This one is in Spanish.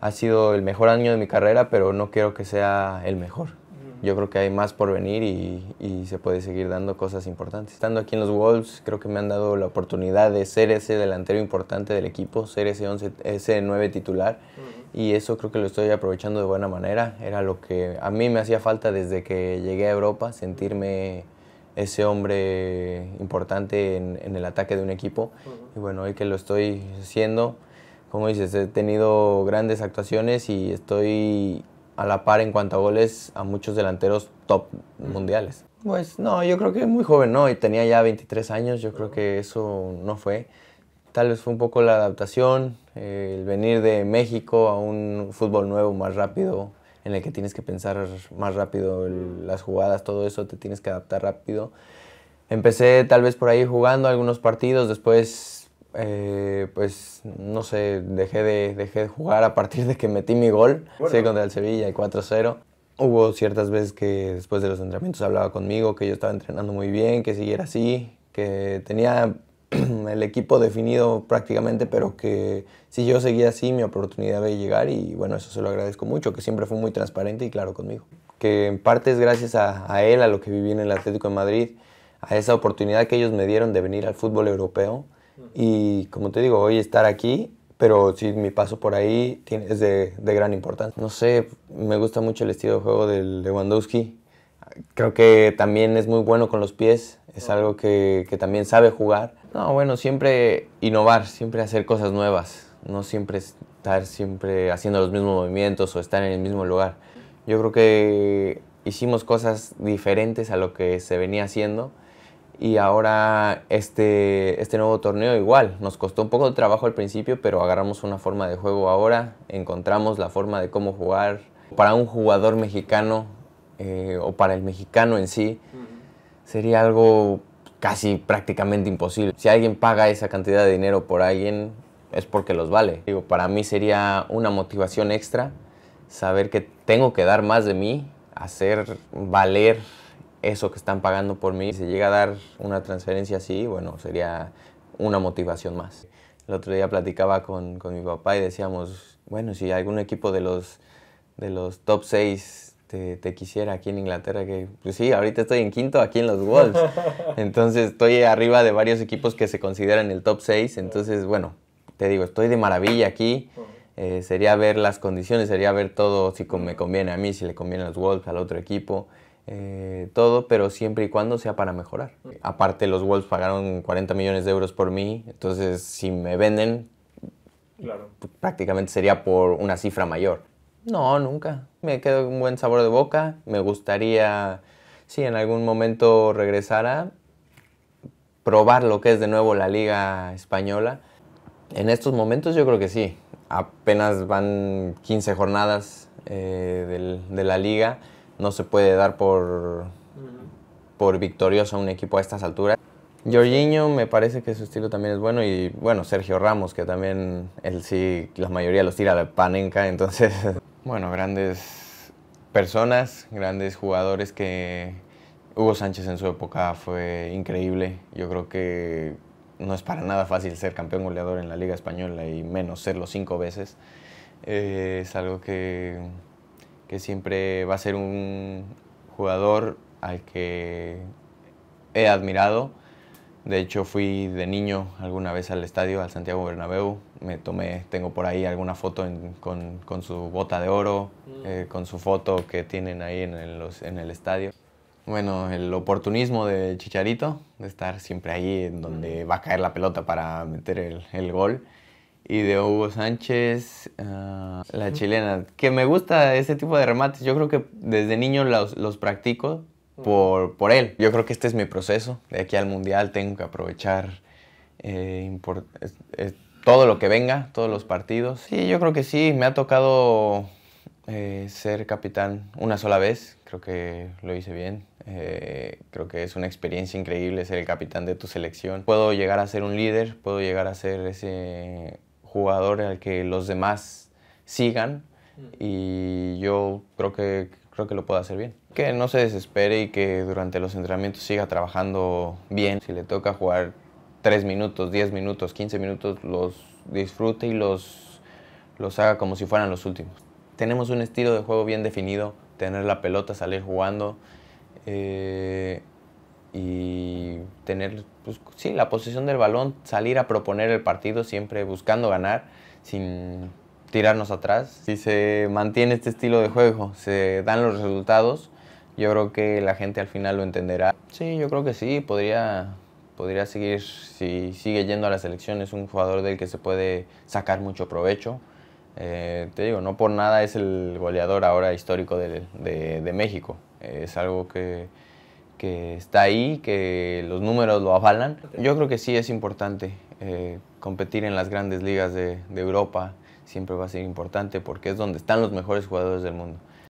ha sido el mejor año de mi carrera, pero no quiero que sea el mejor. Yo creo que hay más por venir y, y, se puede seguir dando cosas importantes. Estando aquí en los Wolves, creo que me han dado la oportunidad de ser ese delantero importante del equipo, ser ese, 11, ese 9 titular. Y eso creo que lo estoy aprovechando de buena manera. Era lo que a mí me hacía falta desde que llegué a Europa, sentirme ese hombre importante en, en el ataque de un equipo. Y bueno, hoy que lo estoy haciendo, como dices, he tenido grandes actuaciones y estoy a la par en cuanto a goles a muchos delanteros top mundiales. Pues no, yo creo que muy joven, ¿no? Y tenía ya 23 años, yo creo que eso no fue. Tal vez fue un poco la adaptación, eh, el venir de México a un fútbol nuevo, más rápido, en el que tienes que pensar más rápido las jugadas, todo eso, te tienes que adaptar rápido. Empecé tal vez por ahí jugando algunos partidos, después eh, pues no sé, dejé de, dejé de jugar a partir de que metí mi gol sí, contra el Sevilla y 4-0. Hubo ciertas veces que después de los entrenamientos hablaba conmigo, que yo estaba entrenando muy bien, que siguiera así, que tenía el equipo definido prácticamente, pero que si yo seguía así, mi oportunidad de llegar y bueno, eso se lo agradezco mucho, que siempre fue muy transparente y claro conmigo. Que en parte es gracias a, a él, a lo que viví en el Atlético de Madrid, a esa oportunidad que ellos me dieron de venir al fútbol europeo y como te digo, hoy estar aquí, pero sí, mi paso por ahí tiene, es de, de, gran importancia. No sé, me gusta mucho el estilo de juego del Lewandowski. Creo que también es muy bueno con los pies, es algo que, que también sabe jugar. No, bueno, siempre innovar, siempre hacer cosas nuevas, no siempre estar siempre haciendo los mismos movimientos o estar en el mismo lugar. Yo creo que hicimos cosas diferentes a lo que se venía haciendo y ahora este, este nuevo torneo igual, nos costó un poco de trabajo al principio, pero agarramos una forma de juego ahora, encontramos la forma de cómo jugar. Para un jugador mexicano eh, o para el mexicano en sí, sería algo casi prácticamente imposible. Si alguien paga esa cantidad de dinero por alguien, es porque los vale. Digo, para mí sería una motivación extra saber que tengo que dar más de mí, hacer valer eso que están pagando por mí. Si llega a dar una transferencia así, bueno, sería una motivación más. El otro día platicaba con, con mi papá y decíamos, bueno, si algún equipo de los, de los top 6 te, te, quisiera aquí en Inglaterra, que pues sí, ahorita estoy en quinto aquí en los Wolves. Entonces estoy arriba de varios equipos que se consideran el top 6. Entonces, bueno, te digo, estoy de maravilla aquí. Eh, sería ver las condiciones, sería ver todo, si me conviene a mí, si le conviene a los Wolves, al otro equipo. Eh, todo, pero siempre y cuando sea para mejorar. Aparte, los Wolves pagaron 40 millones de euros por mí, entonces si me venden, claro. prácticamente sería por una cifra mayor. No, nunca. Me quedo un buen sabor de boca. Me gustaría, si en algún momento regresara, probar lo que es de nuevo la liga española. En estos momentos yo creo que sí. Apenas van 15 jornadas eh, del, de la liga no se puede dar por, por victorioso a un equipo a estas alturas. Jorginho me parece que su estilo también es bueno y bueno, Sergio Ramos, que también él sí, la mayoría los tira a la panenca, entonces, bueno, grandes personas, grandes jugadores que Hugo Sánchez en su época fue increíble. Yo creo que no es para nada fácil ser campeón goleador en la Liga Española y menos serlo cinco veces. Eh, es algo que que siempre va a ser un jugador al que he admirado. De hecho, fui de niño alguna vez al estadio, al Santiago Bernabéu. Me tomé, tengo por ahí alguna foto con, con, su bota de oro, mm. eh, con su foto que tienen ahí en el, en el estadio. Bueno, el oportunismo de Chicharito, de estar siempre ahí en donde mm. va a caer la pelota para meter el, el gol y de Hugo Sánchez, ah, la chilena. Que me gusta ese tipo de remates. Yo creo que desde niño los, los practico por, por, él. Yo creo que este es mi proceso. De aquí al Mundial tengo que aprovechar eh, todo lo que venga, todos los partidos. Sí, yo creo que sí. Me ha tocado eh, ser capitán una sola vez. Creo que lo hice bien. Eh, creo que es una experiencia increíble ser el capitán de tu selección. Puedo llegar a ser un líder, puedo llegar a ser ese jugador al que los demás sigan y yo creo que, creo que lo puedo hacer bien. Que no se desespere y que durante los entrenamientos siga trabajando bien. Si le toca jugar 3 minutos, 10 minutos, 15 minutos, los disfrute y los, los haga como si fueran los últimos. Tenemos un estilo de juego bien definido, tener la pelota, salir jugando eh, y tener, pues, sí, la posición del balón, salir a proponer el partido siempre buscando ganar sin tirarnos atrás. Si se mantiene este estilo de juego, se dan los resultados, yo creo que la gente al final lo entenderá. Sí, yo creo que sí, podría, podría seguir, si sigue yendo a la selección, es un jugador del que se puede sacar mucho provecho. Eh, te digo, no por nada es el goleador ahora histórico de, de, México. Es algo que, que, está ahí, que los números lo avalan. Yo creo que sí es importante eh, competir en las grandes ligas de, de Europa. Siempre va a ser importante porque es donde están los mejores jugadores del mundo.